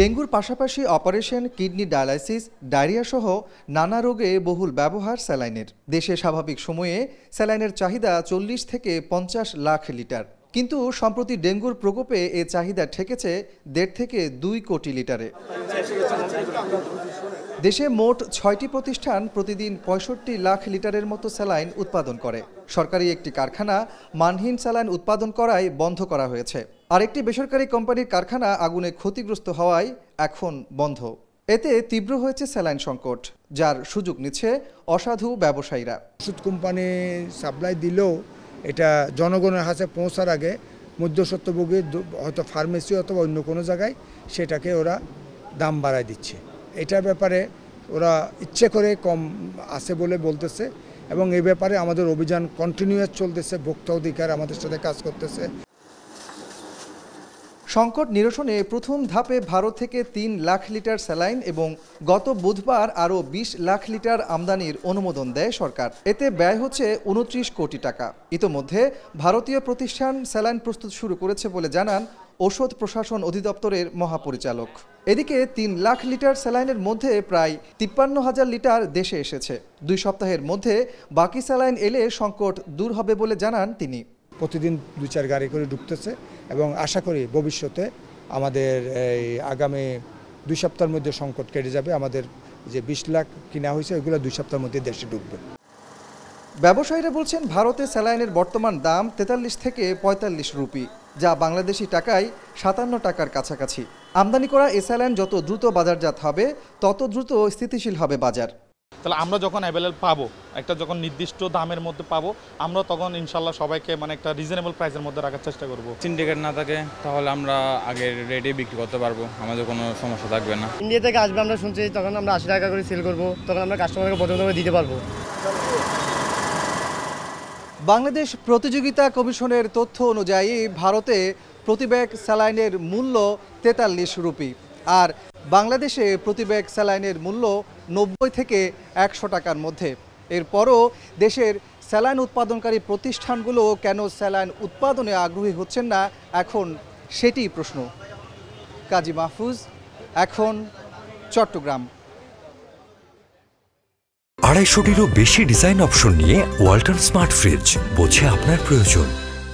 ডেঙ্গুর পাশাপাশি operation kidney dialysis diarrhoea সহ নানা রোগে বহুল ব্যবহার স্যালাইনের। দেশে স্বাভাবিক সময়ে স্যালাইনের চাহিদা চল্লিশ থেকে পঞ্চাশ লাখ লিটার। কিন্তু সম্প্রতি ডেঙ্গুর প্রকোপে এ চাহিদা ঠেকেছে দেড় থেকে দুই কোটি লিটারে। দেশে মোট ছয়টি প্রতিষ্ঠান প্রতিদিন পঁয়ষট্টি লাখ লিটারের মতো স্যালাইন উৎপাদন করে। সরকারি একটি কারখানা মানহীন স্যালাইন উৎপাদন করায় বন্ধ করা হয়েছে। আরেকটি বেসরকারি কোম্পানির কারখানা আগুনে ক্ষতিগ্রস্ত হওয়ায় এখন বন্ধ। এতে তীব্র হয়েছে স্যালাইন সংকট, যার সুযোগ নিচ্ছে অসাধু ব্যবসায়ীরা। ওষুধ কোম্পানি সাপ্লাই দিলেও এটা জনগণের হাতে পৌঁছার আগে মধ্যস্বত্বভোগী, হয়তো ফার্মেসি অথবা অন্য কোনো জায়গায় সেটাকে ওরা দাম বাড়ায় দিচ্ছে। এটার ব্যাপারে ওরা ইচ্ছে করে কম আছে বলে বলতেছে এবং এই ব্যাপারে আমাদের অভিযান কন্টিনিউয়াস চলতেছে, ভোক্তা অধিকার আমাদের সাথে কাজ করতেছে। সংকট নিরসনে প্রথম ধাপে ভারত থেকে তিন লাখ লিটার স্যালাইন এবং গত বুধবার আরও বিশ লাখ লিটার আমদানির অনুমোদন দেয় সরকার। এতে ব্যয় হচ্ছে উনত্রিশ কোটি টাকা। ইতোমধ্যে ভারতীয় প্রতিষ্ঠান স্যালাইন প্রস্তুত শুরু করেছে বলে জানান ঔষধ প্রশাসন অধিদপ্তরের মহাপরিচালক। এদিকে তিন লাখ লিটার স্যালাইনের মধ্যে প্রায় তিপ্পান্ন হাজার লিটার দেশে এসেছে। দুই সপ্তাহের মধ্যে বাকি স্যালাইন এলে সংকট দূর হবে বলে জানান তিনি। প্রতিদিন দুই চার গাড়ি করে ঢুকতেছে এবং আশা করি ভবিষ্যতে আমাদের এই আগামী দুই সপ্তাহের মধ্যে সংকট কেটে যাবে। আমাদের যে বিশ লাখ কিনা হয়েছে, ওইগুলো দুই সপ্তাহের মধ্যে দেশে ঢুকবে। ব্যবসায়ীরা বলছেন, ভারতে স্যালাইনের বর্তমান দাম তেতাল্লিশ থেকে পঁয়তাল্লিশ রুপি, যা বাংলাদেশি টাকায় সাতান্ন টাকার কাছাকাছি। আমদানি করা এ স্যালাইন যত দ্রুত বাজারজাত হবে, তত দ্রুত স্থিতিশীল হবে বাজার। তাহলে আমরা যখন অ্যাভেলেবল পাবো একটা যখন নির্দিষ্ট দামের মধ্যে পাবো আমরা তখন ইনশাল্লাহ সবাইকে মানে একটা রিজনেবল প্রাইসের মধ্যে রাখার চেষ্টা করব। সিন্ডিকেট না থাকে তাহলে আমরা আগের রেটে বিক্রি করতে পারব আমাদের কোনো সমস্যা থাকবে না। ইন্ডিয়া থেকে আসবে আমরা শুনছি তখন আমরা আশি টাকা করে সেল করব তখন আমরা কাস্টমারকে পছন্দ করে দিতে পারব। বাংলাদেশ প্রতিযোগিতা কমিশনের তথ্য অনুযায়ী ভারতে প্রতি ব্যাগ স্যালাইনের মূল্য তেতাল্লিশ রুপি আর বাংলাদেশে প্রতি ব্যাগ স্যালাইনের মূল্য নব্বই থেকে একশো টাকার মধ্যে। এরপরও দেশের স্যালাইন উৎপাদনকারী প্রতিষ্ঠানগুলো কেন স্যালাইন উৎপাদনে আগ্রহী হচ্ছেন না, এখন সেটিই প্রশ্ন। কাজী মাহফুজ, এখন চট্টগ্রাম। আড়াইশোটিরও বেশি ডিজাইন অপশন নিয়ে ওয়াল্টন স্মার্ট ফ্রিজ, বোঝে আপনার প্রয়োজন।